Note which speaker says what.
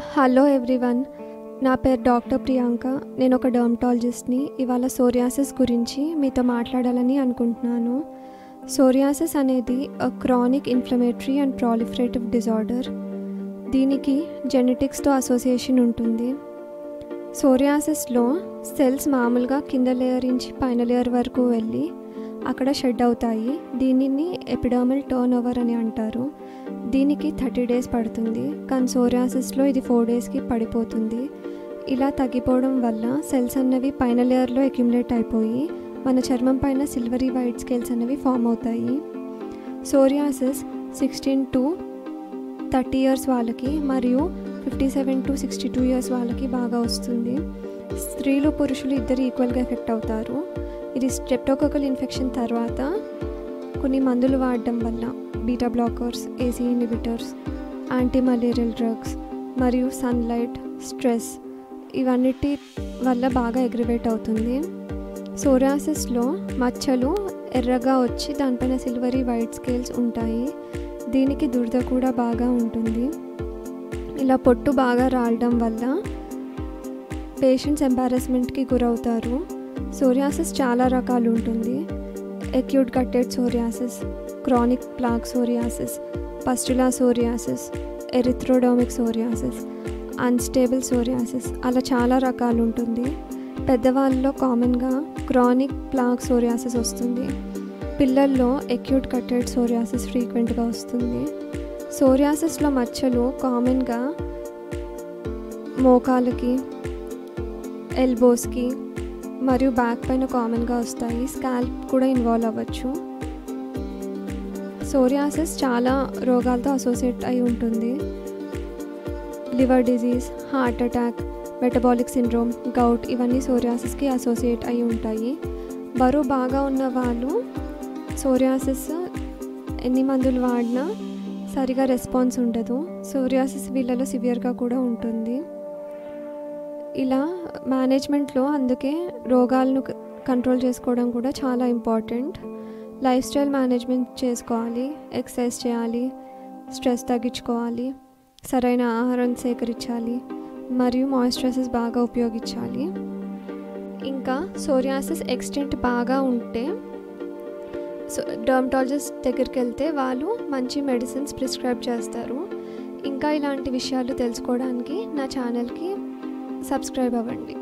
Speaker 1: Hello everyone నా పేరు doctor Priyanka. నేను ఒక డర్మటాలజిస్ట్ని. ఇవాళ సోరియాసిస్ గురించి మీతో మాట్లాడాలని అనుకుంటున్నాను. సోరియాసిస్ అనేది chronic inflammatory and proliferative disorder దీనికి జెనెటిక్స్తో అసోసియేషన్ ఉంటుంది. సోరియాసిస్లో సెల్స్ మామూలుగా కింద లేయర్ నుంచి పైన లేయర్ వరకు వెళ్ళి అక్కడ షెడ్ అవుతాయి. దీనిని ఎపిడర్మల్ టర్న్ ఓవర్ అని అంటారు. దీనికి థర్టీ డేస్ పడుతుంది. కానీ సోరియాసిస్లో ఇది ఫోర్ డేస్కి పడిపోతుంది. ఇలా తగ్గిపోవడం వల్ల సెల్స్ అన్నవి పైన లేయర్లో అక్యుములేట్ అయిపోయి మన చర్మం పైన సిల్వరీ వైట్ స్కేల్స్ అనేవి ఫామ్ అవుతాయి. Psoriasis sixteen to thirty years వాళ్ళకి మరియు fifty seven to sixty two years వాళ్ళకి బాగా వస్తుంది. స్త్రీలు పురుషులు ఇద్దరు ఈక్వల్గా ఎఫెక్ట్ అవుతారు. ఇది స్ట్రెప్టోకోకల్ ఇన్ఫెక్షన్ తర్వాత కొన్ని మందులు వాడడం వల్ల beta blockers ACE inhibitors anti malarial drugs మరియు సన్లైట్ స్ట్రెస్ ఇవన్నిటి వల్ల బాగా ఎగ్రివేట్ అవుతుంది. సోరాసిస్లో మచ్చలు ఎర్రగా వచ్చి దానిపైన సిల్వరీ వైట్ స్కేల్స్ ఉంటాయి. దీనికి దురద కూడా బాగా ఉంటుంది. ఇలా పొట్టు బాగా రాలడం వల్ల పేషెంట్స్ ఎంబారస్మెంట్కి గురవుతారు. సోరియాసిస్ చాలా రకాలు ఉంటుంది. Acute guttate psoriasis chronic plaque psoriasis pustular psoriasis erythrodermic psoriasis unstable psoriasis అలా చాలా రకాలు ఉంటుంది. పెద్దవాళ్ళలో కామన్గా క్రానిక్ ప్లాక్ సోరియాసిస్ వస్తుంది. పిల్లల్లో ఎక్యూట్ కట్టెడ్ సోరియాసిస్ ఫ్రీక్వెంట్గా వస్తుంది. సోరియాసిస్లో మచ్చలు కామన్గా మోకాలకి ఎల్బోస్కి మరియు బ్యాక్ పైన కామన్గా వస్తాయి. స్కాల్ప్ కూడా ఇన్వాల్వ్ అవ్వచ్చు. సోరియాసిస్ చాలా రోగాలతో అసోసియేట్ అయి ఉంటుంది. Liver disease heart attack metabolic syndrome gout ఇవన్నీ సోరియాసిస్కి అసోసియేట్ అయి ఉంటాయి. బరువు బాగా ఉన్న వాళ్ళు సోరియాసిస్ ఎన్ని మందులు వాడినా సరిగా రెస్పాన్స్ ఉండదు. సోరియాసిస్ వీళ్ళలో సివియర్గా కూడా ఉంటుంది. ఇలా మేనేజ్మెంట్లో అందుకే రోగాలను కంట్రోల్ చేసుకోవడం కూడా చాలా ఇంపార్టెంట్ లైఫ్ స్టైల్ మేనేజ్మెంట్ చేసుకోవాలి ఎక్సర్సైజ్ చేయాలి స్ట్రెస్ తగ్గించుకోవాలి సరైన ఆహారం సేకరించాలి మరియు మాయిశ్చరైజర్స్ బాగా ఉపయోగించాలి. ఇంకా సోరియాసిస్ ఎక్స్టెంట్ బాగా ఉంటే సో డర్మటాలజిస్ట్ దగ్గరికి వెళ్తే వాళ్ళు మంచి మెడిసిన్స్ ప్రిస్క్రైబ్ చేస్తారు. ఇంకా ఇలాంటి విషయాలు తెలుసుకోవడానికి నా ఛానల్కి సబ్స్క్రైబ్ అవ్వండి.